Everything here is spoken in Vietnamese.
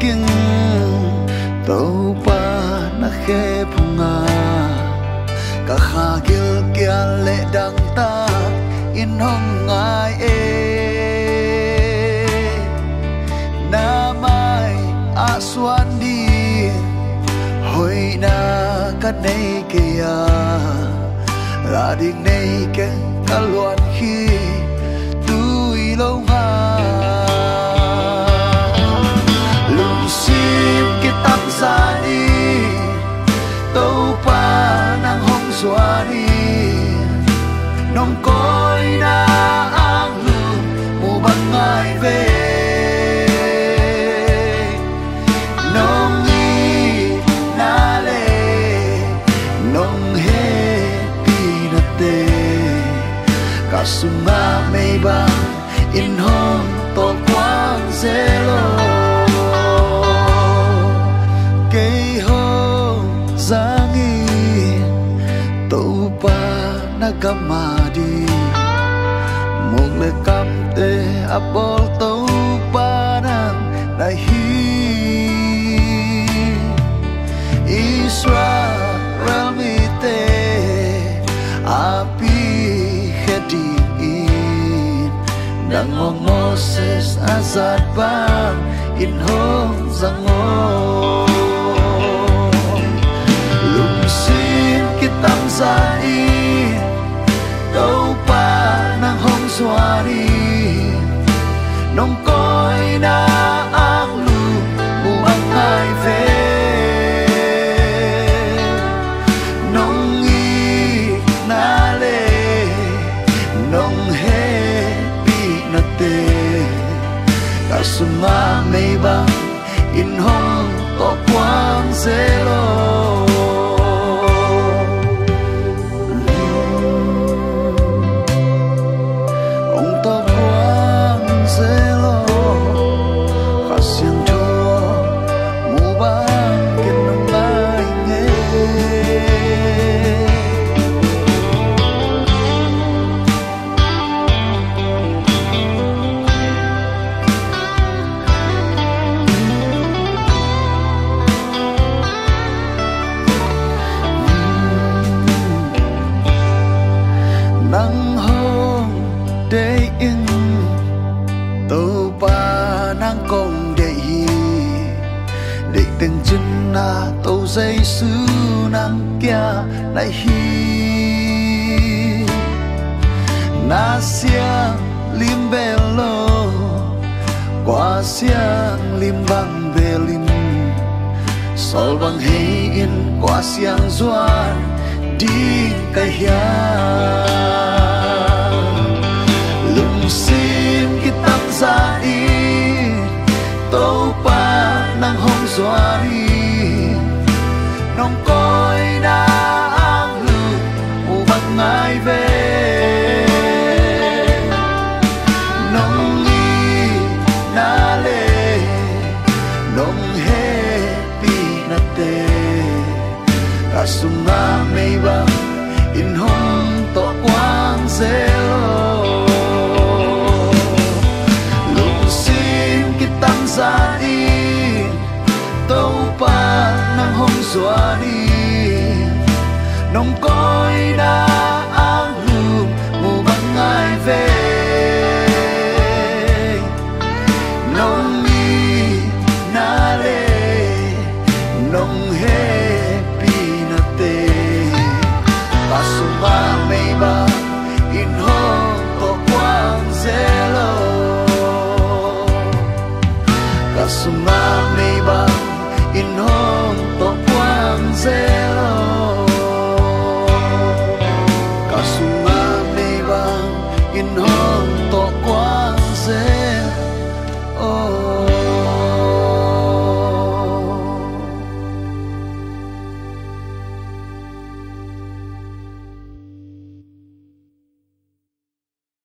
king tau pa na khe phunga ka kha gil kya le dang ta in hong ngài e na mai a suan đi hoi na ka nay kia ya đi nay nei ke ka luan khi tu lâu mai nong koi na ang lu mùa bang ngai về. Nong i na le nong he pi na te ka sunga mei bang in hong to quang zelo cây hong zangi to pa na gamadi một lời cam tê apol tâu panang hi Israel mi api hedi in Moses azad bang in hong zango lung sim kitang sa đi. Nông coi na ang lu mu ang ai về nông y na lê nông he pi na te ka sunga mây băng, in hong to quang zelo nắng hôn để in tàu ba nắng công để hi để từng chân na tàu dây sư nắng kia lại hi na xiang lim belo qua siang lim bang belim sol bang hey in qua siang zuan đi cái hiang nang xóa đi. Nong coi đã áng lu u bắt ngài về. Nong nghi na lê nong hê pi na sung kasunga mây băng in hong tỏ quang zelo lung sim ki tam za đi. Xóa đi. Nong coi đã áng lu mu bang ai về. Nong mi na lê nong hết